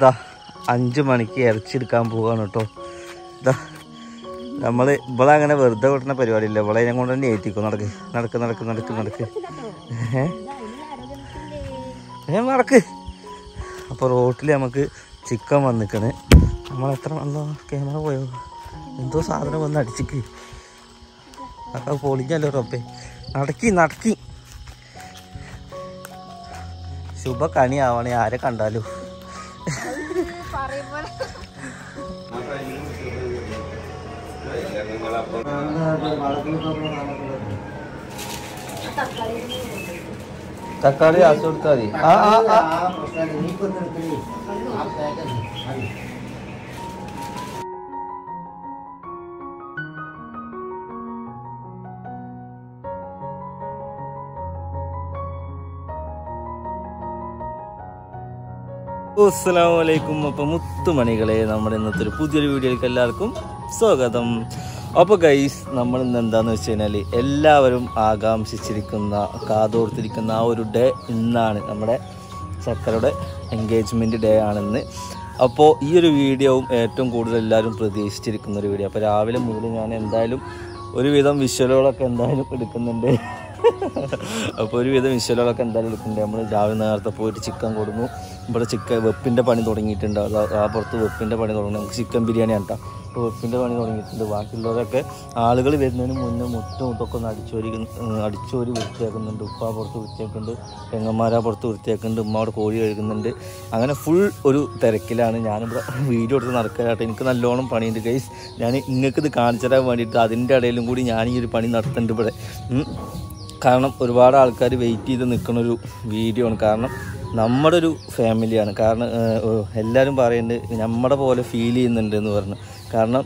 ഇതാ അഞ്ച് മണിക്ക് ഇറച്ചെടുക്കാൻ പോവാണ് കേട്ടോ. ഇതാ നമ്മൾ ഇവിടെ അങ്ങനെ വെറുതെ വിടുന്ന പരിപാടിയില്ല. ഇവിടെ ഞാൻ കൊണ്ട് തന്നെ ഏറ്റിക്കും. നടക്ക് നടക്ക് നടക്ക് നടക്ക് നടക്ക്. ഏ? നടക്ക്. അപ്പോൾ റോട്ടിൽ നമുക്ക് ചിക്കൻ വന്നിക്കണ്. നമ്മൾ എത്ര വന്നോ? ക്യാമറ പോയോ? എന്തോ സാധനം വന്ന് അടിച്ചിക്ക്. അതൊക്കെ പൊളിഞ്ഞല്ലോ റബ്ബേ. നടക്കി നടക്കി. ശുഭ കണിയാവണേ. ആരെ കണ്ടാലും? ತರಕಾರಿ ಹಸುರು ಕಾರಿ അലൈക്കും അപ്പം മുത്തുമണികളെ നമ്മുടെ ഇന്നത്തെ ഒരു പുതിയൊരു വീഡിയോയിലേക്ക് എല്ലാവർക്കും സ്വാഗതം. അപ്പോൾ ഗൈസ് നമ്മൾ ഇന്ന് എന്താണെന്ന് വെച്ച് കഴിഞ്ഞാൽ എല്ലാവരും ആകാംക്ഷിച്ചിരിക്കുന്ന കാതോർത്തിരിക്കുന്ന ആ ഒരു ഡേ ഇന്നാണ് നമ്മുടെ ചക്കരയുടെ എൻഗേജ്മെന്റ് ഡേ ആണെന്ന്. അപ്പോൾ ഈ ഒരു വീഡിയോവും ഏറ്റവും കൂടുതൽ എല്ലാവരും പ്രതീക്ഷിച്ചിരിക്കുന്ന ഒരു വീഡിയോ അപ്പോൾ രാവിലെ മുതൽ ഞാൻ എന്തായാലും ഒരുവിധം വിഷ്വലുകളൊക്കെ എന്തായാലും എടുക്കുന്നുണ്ട്. അപ്പോൾ ഒരുവിധം വിഷ്വലുകളൊക്കെ എന്തായാലും എടുക്കുന്നുണ്ട്. നമ്മൾ രാവിലെ നേരത്തെ പോയിട്ട് ചിക്കൻ കൊടുന്നു. ഇവിടെ ചിക്കൻ വെപ്പിന്റെ പണി തുടങ്ങിയിട്ടുണ്ട്. ആ പുറത്ത് വെപ്പിന്റെ പണി തുടങ്ങി. നമുക്ക് ചിക്കൻ ബിരിയാണി കേട്ടോ അപ്പോൾ വെപ്പിന്റെ പണി തുടങ്ങിയിട്ടുണ്ട്. ബാക്കിയുള്ളവരൊക്കെ ആളുകൾ വരുന്നതിന് മുന്നേ മുട്ട മുട്ടൊക്കെ ഒന്ന് അടിച്ചോരി അടിച്ചോരി വൃത്തിയാക്കുന്നുണ്ട്. ഉപ്പ പുറത്ത് വൃത്തിയാക്കുന്നുണ്ട്. പെങ്ങന്മാരാ പുറത്ത് വൃത്തിയാക്കുന്നുണ്ട്. ഉമ്മ അവിടെ കോഴി കഴുകുന്നുണ്ട് അങ്ങനെ ഫുൾ ഒരു തിരക്കിലാണ്. ഞാനിവിടെ വീഡിയോ എടുത്ത് നടക്കാനായിട്ട് എനിക്ക് നല്ലോണം പണിയുണ്ട് ഗൈസ് ഞാൻ നിങ്ങൾക്ക് ഇത് കാണിച്ചു തരാൻ വേണ്ടിയിട്ട് അതിന്റെ ഇടയിലും കൂടി ഞാൻ ഈ ഒരു പണി നടത്തുന്നുണ്ട് ഇവിടെ. കാരണം ഒരുപാട് ആൾക്കാർ വെയിറ്റ് ചെയ്ത് നിൽക്കുന്ന ഒരു വീഡിയോ ആണ്. കാരണം നമ്മുടെ ഒരു ഫാമിലിയാണ് കാരണം എല്ലാവരും പറയുന്നുണ്ട് നമ്മുടെ പോലെ ഫീൽ ചെയ്യുന്നുണ്ട് എന്ന് പറഞ്ഞു. കാരണം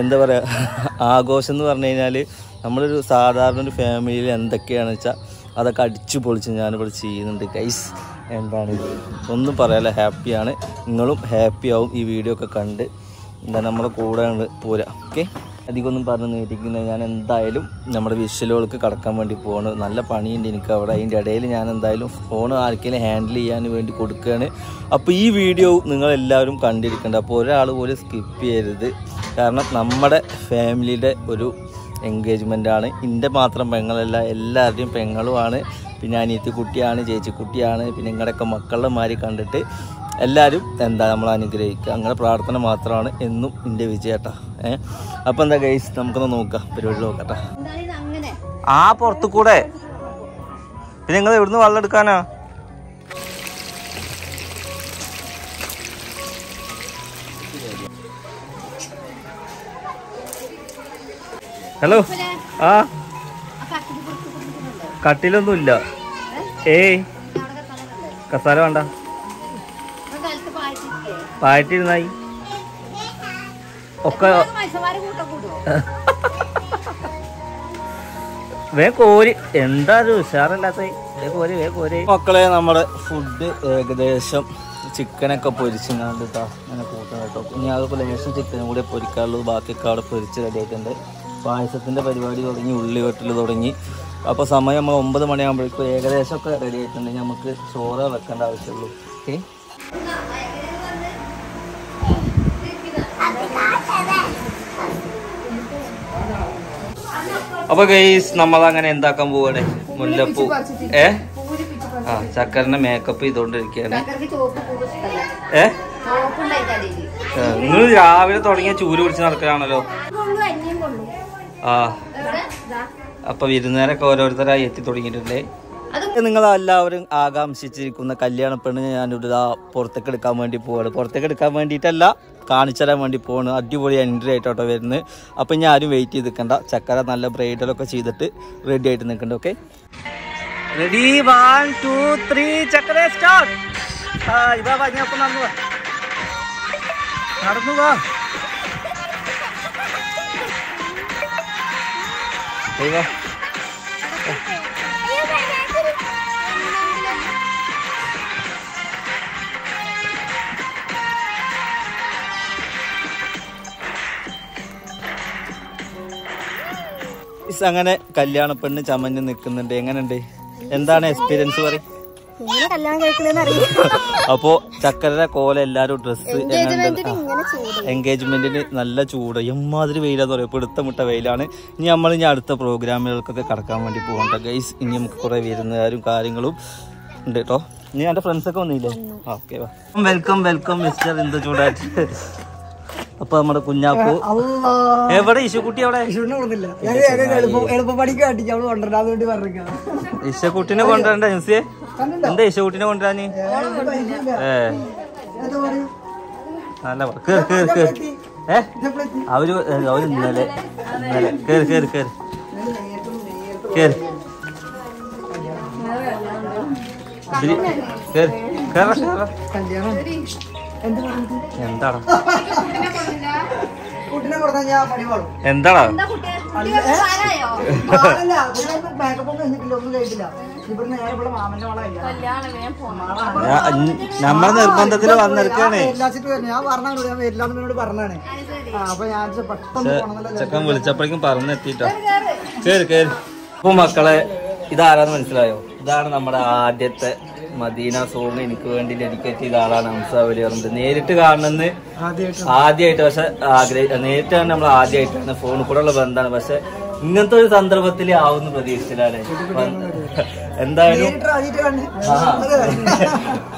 എന്താ പറയുക ആഘോഷം എന്ന് പറഞ്ഞു കഴിഞ്ഞാൽ നമ്മളൊരു സാധാരണ ഒരു ഫാമിലിയിൽ എന്തൊക്കെയാണെന്ന് വെച്ചാൽ അതൊക്കെ അടിച്ചു പൊളിച്ച് ഞാനിവിടെ ചെയ്യുന്നുണ്ട്. ഗൈസ് എന്താണ്? ഒന്നും പറയാല്ല ഹാപ്പിയാണ് നിങ്ങളും ഹാപ്പി ആവും ഈ വീഡിയോ ഒക്കെ കണ്ട്. എന്താ നമ്മുടെ കൂടെ പോരാ. ഓക്കെ അധികമൊന്നും പറഞ്ഞ് നീട്ടിക്കുന്നത് ഞാൻ എന്തായാലും നമ്മുടെ വിശ്വലുകൾക്ക് കടക്കാൻ വേണ്ടി പോവാണ് നല്ല പണിയുണ്ട് എനിക്ക് അവിടെ. അതിന്റെ ഇടയിൽ ഞാൻ എന്തായാലും ഫോൺ ആർക്കെങ്കിലും ഹാൻഡിൽ ചെയ്യാൻ വേണ്ടി കൊടുക്കുകയാണ്. അപ്പോൾ ഈ വീഡിയോ നിങ്ങളെല്ലാവരും കണ്ടിരിക്കേണ്ട. അപ്പോൾ ഒരാൾ പോലും സ്കിപ്പ് ചെയ്യരുത്. കാരണം നമ്മുടെ ഫാമിലിയുടെ ഒരു എൻഗേജ്മെന്റ് ആണ്. എന്റെ മാത്രം പെങ്ങളല്ല എല്ലാവരുടെയും പെങ്ങളുമാണ്. പിന്നെ അനിയത്തി കുട്ടിയാണ് ചേച്ചി കുട്ടിയാണ് പിന്നെ നിങ്ങളുടെയൊക്കെ മക്കളുടെ മാതിരി കണ്ടിട്ട് എല്ലാവരും എന്താ നമ്മൾ അനുഗ്രഹിക്കുക? അങ്ങനെ പ്രാർത്ഥന മാത്രമാണ് എന്നും എന്റെ വിജയട്ടാ. ഏഹ് അപ്പം എന്താ ഗൈസ് നമുക്കൊന്ന് നോക്കാം. പരിപാടി നോക്കട്ടെ. ആ പുറത്തു കൂടെ പിന്നെ നിങ്ങൾ എവിടുന്ന് വെള്ളം എടുക്കാനാ? ഹലോ ആ. കട്ടിലൊന്നും ഇല്ല ഏയ്. കസാല വേണ്ട. പായറ്റിരുന്നായി. ഒക്കെ വേ കോരി. എന്താ ഒരു ഉഷാറല്ലാത്ത കോരി വേ കോരി. മക്കളെ നമ്മുടെ ഫുഡ് ഏകദേശം ചിക്കനൊക്കെ പൊരിച്ചിങ്ങാണ്ട് കേട്ടോ അങ്ങനെ കൂട്ടണം കേട്ടോ. ഇനി അതൊക്കെ ലേശം ചിക്കനും കൂടി പൊരിക്കാറുള്ളൂ ബാക്കിയൊക്കെ അവിടെ പൊരിച്ച് റെഡി ആയിട്ടുണ്ട്. പായസത്തിന്റെ പരിപാടി തുടങ്ങി ഉള്ളി വെട്ടൽ തുടങ്ങി. അപ്പോൾ സമയം നമ്മൾ ഒമ്പത് മണിയാകുമ്പോഴേക്കും ഏകദേശമൊക്കെ റെഡി ആയിട്ടുണ്ടെങ്കിൽ നമുക്ക് ചോറ് വെക്കേണ്ട ആവശ്യമുള്ളൂ. ഓക്കെ? അപ്പൊ ഗൈസ് നമ്മൾ അങ്ങനെ എന്താക്കാൻ പോവാണ്? മുല്ലപ്പൂ. ഏ? ആ ചക്കറിന്റെ മേക്കപ്പ് ചെയ്തോണ്ടിരിക്കാണ് ഏ? നിങ്ങൾ രാവിലെ തുടങ്ങിയ ചൂര് പിടിച്ച് നടക്കലാണല്ലോ? ആ. അപ്പൊ വിരുന്നേരൊക്കെ ഓരോരുത്തരായി എത്തി തുടങ്ങിയിട്ടുണ്ട്. നിങ്ങൾ എല്ലാവരും ആകാംക്ഷിച്ചിരിക്കുന്ന കല്യാണ പെണ്ണിനെ ഞാനിവിടെ പുറത്തേക്ക് എടുക്കാൻ വേണ്ടി പോവാണ്. പുറത്തേക്ക് എടുക്കാൻ വേണ്ടിയിട്ടല്ല കാണിച്ചു തരാൻ വേണ്ടി പോവാണ്. അടിപൊളി എൻട്രി ആയിട്ടോട്ടോ വരുന്നത്. അപ്പം ഞാൻ ആരും വെയിറ്റ് ചെയ്ത് നിൽക്കണ്ട. ചക്കര നല്ല ബ്രൈഡലൊക്കെ ചെയ്തിട്ട് റെഡി ആയിട്ട് നിൽക്കണ്ട okay ready one two three ചക്കര സ്റ്റാർട്ട് നടന്നു വാ. നടന്നു വാ. ഇസ് അങ്ങനെ കല്യാണ പെണ്ണ് ചമഞ്ഞ് നിൽക്കുന്നുണ്ട്. എങ്ങനെയുണ്ട്? എന്താണ് എക്സ്പീരിയൻസ് പറയും? അപ്പോ ചക്കരയുടെ കോല എല്ലാരും ഡ്രസ്സ് എൻഗേജ്മെന്റിന് നല്ല ചൂട്. എമ്മാതിരി വെയിലാന്ന് പറയാം. പിടുത്ത മുട്ട വെയിലാണ്. ഇനി നമ്മൾ ഇനി അടുത്ത പ്രോഗ്രാമുകൾക്കൊക്കെ കടക്കാൻ വേണ്ടി പോകണ്ട ഗൈസ് ഇനി നമുക്ക് കുറെ വിരുന്നുകാരും കാര്യങ്ങളും ഉണ്ട് കേട്ടോ ഇനി എന്റെ ഫ്രണ്ട്സ് ഒക്കെ വന്നില്ലേ? Okay welcome welcome mister Indu ചൂടായിട്ട് അപ്പൊ നമ്മുടെ കുഞ്ഞാപ്പു എവിടെ? ഇശുക്കുട്ടി അവിടെ? ഇശക്കുട്ടിനെ കൊണ്ടുവരണ്ട ജിൻസിയെ. എന്താ ഇശക്കുട്ടിനെ കൊണ്ടുവരാന് ഏ നല്ല വ- കേറ് കേറ് കേറ്. ഏ? അവർ അവർ ഇന്നലെ ഇന്നലെ. കേറ് കേറ് കേറ്. കേറ്. കേറി കേറ് കേറ. എന്താടാ? നമ്മുടെ എന്താടാ? നമ്മളെ പെട്ടെന്ന് പോണമെന്നല്ല ചെക്കൻ വിളിച്ചപ്പോഴേക്കും പറഞ്ഞെത്തിട്ടോ കേറി കേറി. അപ്പൊ മക്കളെ ഇതാരാന്ന് മനസ്സിലായോ? ഇതാണ് നമ്മുടെ ആദ്യത്തെ മദീന സോങ് എനിക്ക് വേണ്ടി ഡെഡിക്കേറ്റ് ചെയ്ത ആളാണ് ഹംസ പറഞ്ഞത് നേരിട്ട് കാണണമെന്ന് ആദ്യമായിട്ട് പക്ഷെ ആഗ്രഹി നേരിട്ട് കാണുന്ന നമ്മൾ ആദ്യമായിട്ടാണ് ഫോണിൽ കൂടെ ഉള്ള ബന്ധമാണ്. പക്ഷെ ഇങ്ങനത്തെ ഒരു സന്ദർഭത്തിൽ ആവുന്ന പ്രതീക്ഷിച്ചില്ല എന്തായാലും.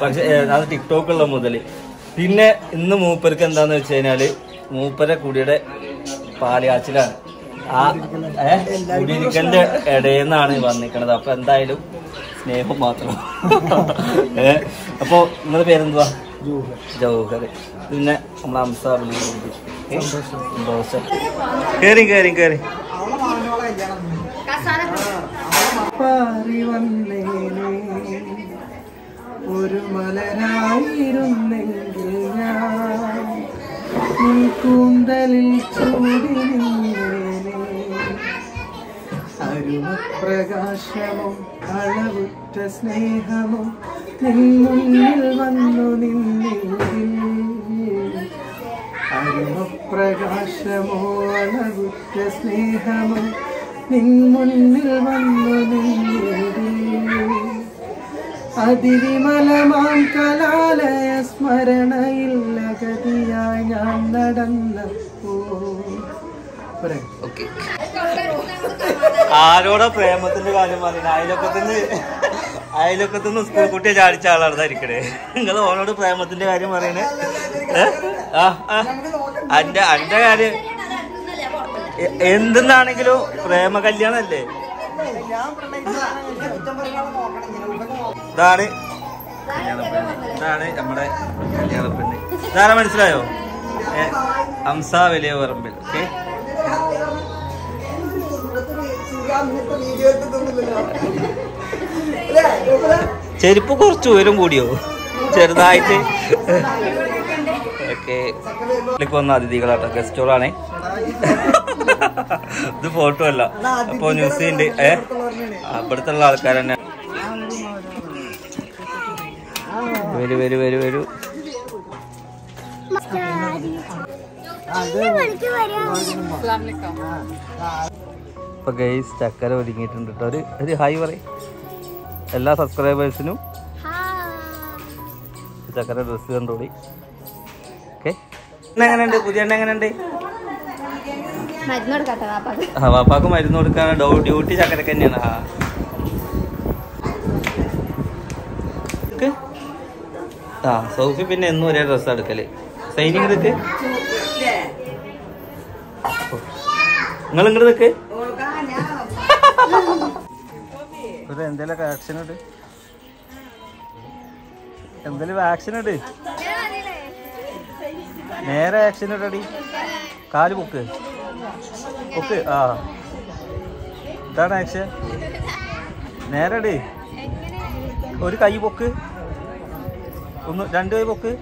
പക്ഷെ അത് അത് ടിക്ടോക്കുള്ള മുതൽ. പിന്നെ ഇന്ന് മൂപ്പർക്ക് എന്താന്ന് വെച്ച് കഴിഞ്ഞാൽ മൂപ്പരെ കുടിയുടെ പാലയാച്ചിലാണ് ആ കുടിയിരിക്കലിന്റെ ഇടയിൽ നിന്നാണ് വന്നിക്കണത് അപ്പൊ എന്തായാലും സ്നേഹം മാത്രം. ഏ? അപ്പൊ നിങ്ങളുടെ പേരെന്തുവാ? ജൗഹർ. പിന്നെ നമ്മളെ സന്തോഷം. വന്നേനെ ഒരു മലരായിരുന്നെങ്കിൽ ഞാൻ കൂന്തലിൽ ചൂടി അരുമപ്രകാശമോ അളവുറ്റ സ്നേഹമോ മുന്നിൽ വന്നു നിന്നെങ്കിൽ അരുമപ്രകാശമോ അളവുറ്റ സ്നേഹമോ നിൻ മുന്നിൽ വന്നു നിന്നിൽ. അതിരിമലമാം കലാലയ സ്മരണയിൽ അഗതിയായി ഞാൻ നടന്നപ്പോ ആരോടാ പ്രേമത്തിന്റെ കാര്യം പറയുന്നത്? അയലൊക്കത്തിന് അയലൊക്കത്തുനിന്ന് സ്കൂൾ കുട്ടിയെ ചാടിച്ച ആളാണതായിരിക്കണേ നിങ്ങൾ ഓനോട് പ്രേമത്തിന്റെ കാര്യം പറയണേ. അന്റെ അന്റെ കാര്യം എന്തെന്നാണെങ്കിലും പ്രേമ കല്യാണല്ലേ. ഇതാണ് ഇതാണ് നമ്മുടെ കല്യാണപ്പെണ്ണ്. ഇതാരാ മനസ്സിലായോ? അംസാ വലിയ പറമ്പിൽ. ഓക്കെ? ചെരുപ്പ് കുറച്ച് ഉയരം കൂടിയോ? ചെറുതായിട്ട്. ഓക്കെ. വന്ന അതിഥികളാട്ടോ ഗസ്റ്റോളാണേ ഇത് ഫോട്ടോ അല്ല. അപ്പൊ ന്യൂസ് ഉണ്ട് ഏ? അവിടുത്തുള്ള ആൾക്കാർ തന്നെ. വരൂ വരൂ വരൂ വരൂ. ഇപ്പൊ ഗൈസ് ചക്കര ഒരുങ്ങിയിട്ടുണ്ട് കേട്ടോ ഒരു ഒരു ഹായ് പറയും. എല്ലാ സബ്സ്ക്രൈബേഴ്സിനും ചക്കര ഡ്രസ്സ് കണ്ടോളി. ഓക്കെ എങ്ങനെയുണ്ട്? പുതിയ എണ്ണ എങ്ങനെയുണ്ട്? മരുന്ന് കൊടുക്കട്ടെ വാപ്പാക്ക്. ആ വാപ്പാക്ക് മരുന്ന് കൊടുക്കാൻ ഡ്യൂട്ടി ചക്കരക്ക് തന്നെയാണ്. ആ. ആ സോഫി പിന്നെ എന്നും ഒരേ ഡ്രസ്സ് എടുക്കൽ. സൈനിങ് നിക്ക് നിങ്ങൾ ഇങ്ങോട്ട് നിക്ക് എന്തേലൊക്കെ ആക്ഷൻ ഇട്. എന്തേലും ആക്ഷൻ ഇട്. നേരെ ആക്ഷൻ ഇടടി. കാൽ പൊക്ക്. പൊക്ക് ആ. ഇതാണ് ആക്ഷൻ നേരെ ഇടി. ഒരു കൈ പൊക്ക്. ഒന്ന് രണ്ട് കൈ പൊക്ക്.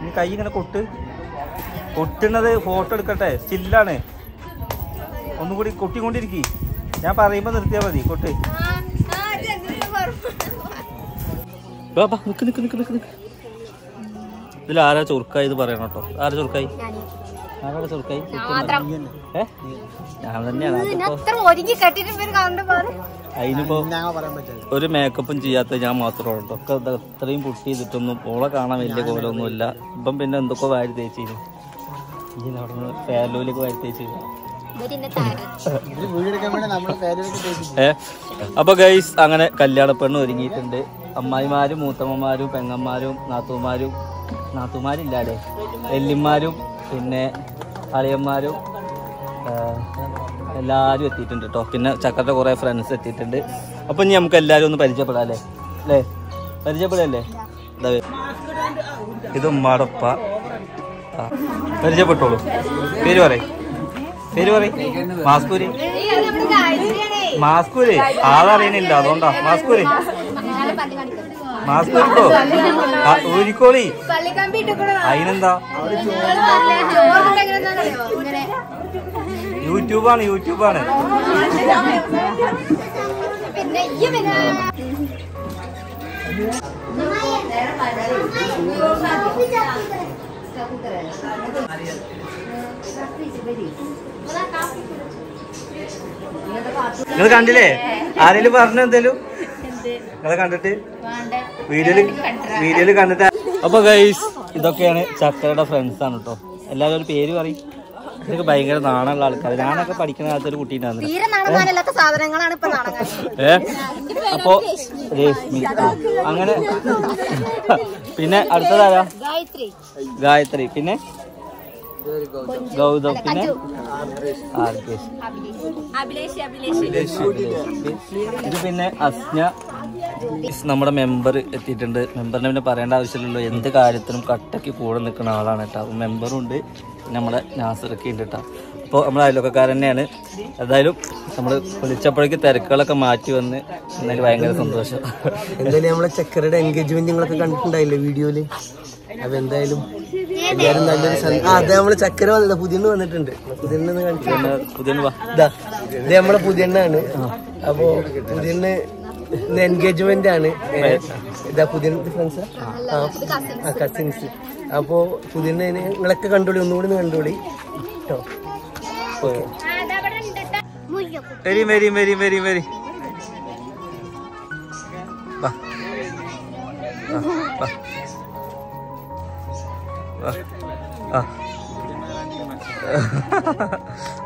ഇനി കൈ ഇങ്ങനെ കൊട്ട്. കൊട്ടുന്നത് ഫോട്ടോ എടുക്കട്ടെ. സ്റ്റില്ലാണ് ഒന്നും കൂടി കൊട്ടിക്കൊണ്ടിരിക്കി. ഞാൻ പറയുമ്പോ നിർത്തിയാ മതി കൊട്ട്. വാ, വാ, നിക്ക് നിക്ക് നിക്ക് നിക്ക് നിക്ക്. ഇതിൽ ആരാ ചൊറുക്കായി ഇത് പറയണം കേട്ടോ. ആരാ ചൊറുക്കായി? ആരാ ചൊറുക്കായി? ഞാൻ തന്നെയാണ്. അതിനിപ്പോ പറയാൻ പറ്റില്ല. ഒരു മേക്കപ്പും ചെയ്യാത്ത ഞാൻ മാത്രമേ ഉള്ളൂ. ഒക്കെ ഇത് അത്രയും പുഷ് ചെയ്തിട്ടൊന്നും ഓളെ കാണാൻ വലിയ കോലൊന്നുമില്ല ഇപ്പം പിന്നെ എന്തൊക്കെ വാരി തേച്ചിരുന്നു അവിടെ നിന്ന് ഫാലോയിലേക്ക് വാരി തേച്ചിരുന്നു അപ്പൊ ഗൈസ് അങ്ങനെ കല്യാണ പെണ്ണ് ഒരുങ്ങിയിട്ടുണ്ട്. അമ്മായിമാരും മൂത്തമ്മമാരും പെങ്ങന്മാരും നാത്തൂമാരും നാത്തൂമാരില്ലാതെ എല്ലിമാരും പിന്നെ അളിയന്മാരും എല്ലാവരും എത്തിയിട്ടുണ്ട് കേട്ടോ പിന്നെ ചക്കരുടെ കുറേ ഫ്രണ്ട്സ് എത്തിയിട്ടുണ്ട്. അപ്പം ഇനി നമുക്ക് എല്ലാവരും ഒന്ന് പരിചയപ്പെടാം അല്ലേ? അല്ലേ? പരിചയപ്പെടല്ലേ? ഇതാ ഇത് ഉമ്മാടൊപ്പ പരിചയപ്പെട്ടോളൂ. പേര് പറയും. പേര് പറയും. മാസ്കൂര്. മാസ്കൂര്. ആളറിയണില്ല അതുകൊണ്ടാ. മാസ്കൂര്. മാസ്കൂരിക്കോ ഊരിക്കോളി. അതിനെന്താ യൂട്യൂബാണ് യൂട്യൂബാണ്. പിന്നെ നിങ്ങൾ കണ്ടില്ലേ? ആരെങ്കിലും പറഞ്ഞു എന്തേലും? നിങ്ങളെ കണ്ടിട്ട്? വീഡിയോയിൽ വീഡിയോയിൽ കണ്ടിട്ട് അപ്പൊ ഗൈസ് ഇതൊക്കെയാണ് ചക്കരയുടെ ഫ്രണ്ട്സ് ആണ് കേട്ടോ എല്ലാവരും ഒരു പേര് പറയും. ഇതൊക്കെ ഭയങ്കര നാണുള്ള ആൾക്കാർ ഞാനൊക്കെ പഠിക്കുന്ന കാലത്ത് ഒരു കുട്ടി ഉണ്ടായിരുന്നു ഏ? അപ്പോ രേഷ്മി അങ്ങനെ. പിന്നെ അടുത്തതാരാ? ഗായത്രി. പിന്നെ? ഗൗതം പിന്നെ ഇത് പിന്നെ അസ്ന. നമ്മുടെ മെമ്പർ എത്തിയിട്ടുണ്ട്. മെമ്പറിനെ പിന്നെ പറയേണ്ട ആവശ്യമില്ലല്ലോ. എന്ത് കാര്യത്തിനും കട്ടയ്ക്ക് കൂടെ നിൽക്കുന്ന ആളാണ് കേട്ടോ. അപ്പം മെമ്പറും ഉണ്ട് നമ്മുടെ നാസറൊക്കെ ഉണ്ട് കേട്ടോ. അപ്പോൾ നമ്മൾ അയൽവക്കക്കാരൻ തന്നെയാണ്. എന്തായാലും നമ്മൾ വിളിച്ചപ്പോഴേക്ക് തിരക്കുകളൊക്കെ മാറ്റി വന്ന് എന്നാലും ഭയങ്കര സന്തോഷം. എന്തായാലും നമ്മളെ ചെക്കറുടെ എൻഗേജ്മെന്റ് നിങ്ങളൊക്കെ കണ്ടിട്ടുണ്ടായില്ലേ വീഡിയോയിൽ? അപ്പൊ എന്തായാലും എല്ലാരും നല്ലൊരു അതെ നമ്മൾ ചക്കര വന്നത് പുതിയ വന്നിട്ടുണ്ട്. പുതിയ കാണിച്ചു പുതിയ നമ്മളെ പുതിയണ്ണാണ് അപ്പോ പുതിയണ്ണ് എൻഗേജ്മെന്റ് ആണ്. ഇതാ പുതിയ ഫ്രണ്ട്സ് ആ? കസിൻസ് അപ്പോ പുതിയ നിങ്ങളൊക്കെ കണ്ടോളി ഒന്നുകൂടി ഒന്ന് കണ്ടോളി. കേട്ടോ വരും വരും വരും വരും വരും. ആ.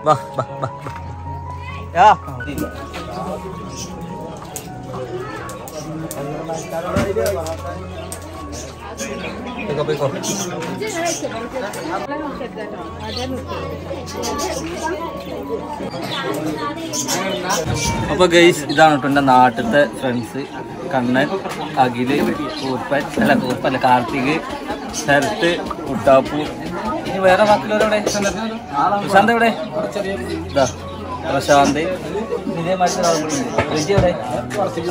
വാ വാ വാ. യാ. പോയിക്കോ, പോയിക്കോ. അപ്പൊ ഗൈസ് ഇതാണ് കേട്ടോ എന്റെ നാട്ടിലത്തെ ഫ്രണ്ട്സ് കണ്ണൻ അഖിൽ കൂർപ്പൻ അല്ല കൂർപ്പല്ല കാർത്തിക് ശരത്ത് കുട്ടാപ്പു ഇനി വേറെ ബാക്കിയുള്ളവരെവിടെ? പ്രശാന്ത് എവിടെ? പ്രശാന്ത്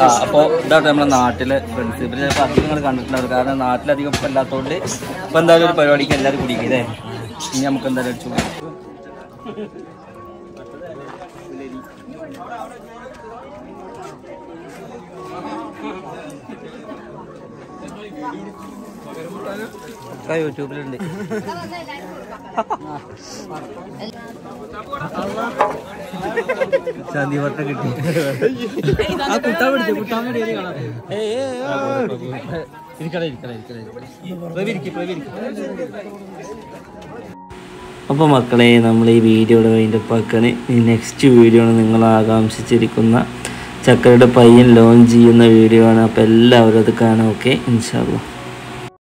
ആ അപ്പോൾ ഇതാട്ടെ നമ്മുടെ നാട്ടിലെ ഫ്രണ്ട്സ് ഇവർ ചിലപ്പോൾ അധികം നിങ്ങൾ കണ്ടിട്ടുണ്ടാവും കാരണം നാട്ടിലധികം ഇല്ലാത്തതുകൊണ്ട് ഇപ്പം എന്തായാലും ഒരു പരിപാടിക്ക് എല്ലാവരും കുടിക്കില്ലേ ഇനി നമുക്ക് എന്തായാലും അടിച്ചു യൂട്യൂബിലുണ്ട്. ചാന്തി വട്ട കിട്ടി. അപ്പോൾ മക്കളെ നമ്മൾ ഈ വീഡിയോയുടെ വൈൻഡപ്പാക്കാണ് ഈ നെക്സ്റ്റ് വീഡിയോ ആണ് നിങ്ങൾ ആകാംക്ഷിച്ചിരിക്കുന്ന ചക്കരയുടെ പയ്യൻ ലോഞ്ച് ചെയ്യുന്ന വീഡിയോ ആണ്. അപ്പോൾ എല്ലാവരും അത് കാണാം ഓക്കെ ഇൻഷാല്ല